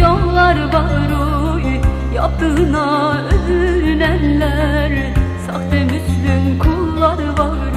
Yollar bağrı yaptığına özürlenler Sahte Müslüm kullar var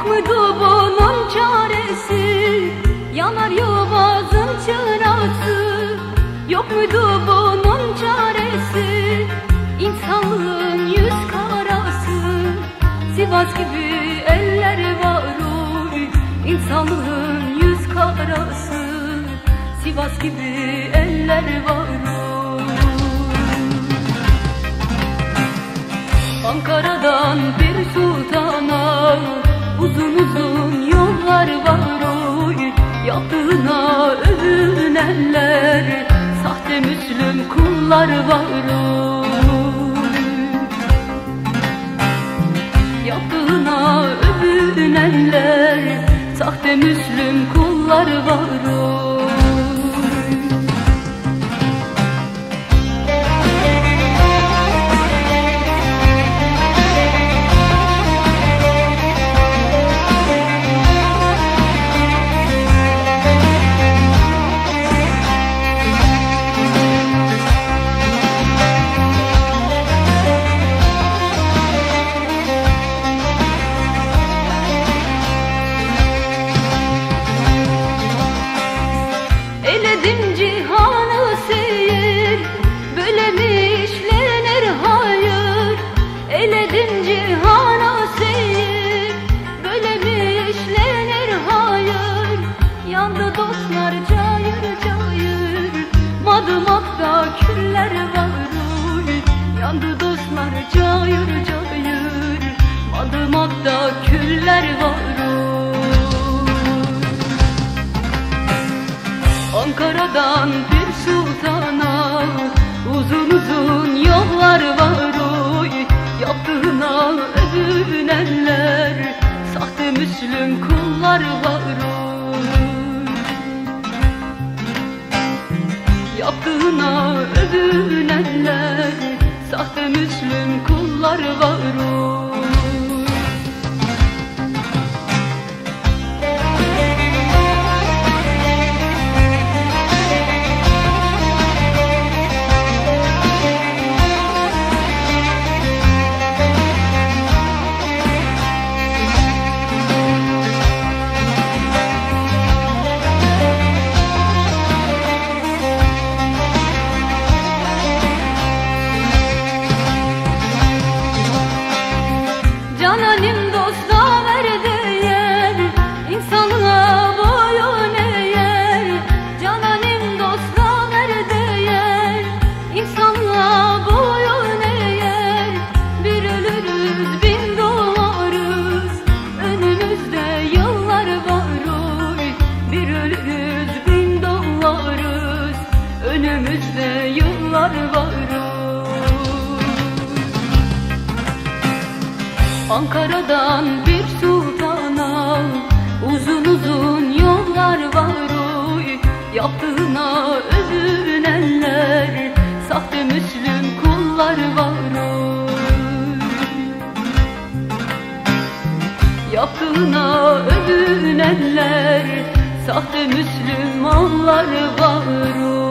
Yok muydu bunun çaresi. Yanar yol bazen çaresi Yok muydu bunun çaresi? İnsanlığın yüz karası. Sivas gibi eller var oy İnsanlığın yüz karası. Sivas gibi eller var oy Ankara'dan bir sultana Uzun yollar var oy Yaptığına övünenler Sahte Müslüm kullar var oy. Yaptığına övünenler Sahte Müslüm kullar var oy Yandı dostlar cayır Madımakta küller var Yandı dostlar cayır cayır Madımakta küller var Ankara'dan bir sultana Uzun uzun yollar var oy Yaptığına övünenler Sahte Müslüm kullar var Müslüm kullar var oy Ankara'dan bir sultana Uzun uzun yollar var oy. Yaptığına övünenler Sahte Müslüm kullar var oy. Yaptığına övünenler Sahte Müslümanlar var oy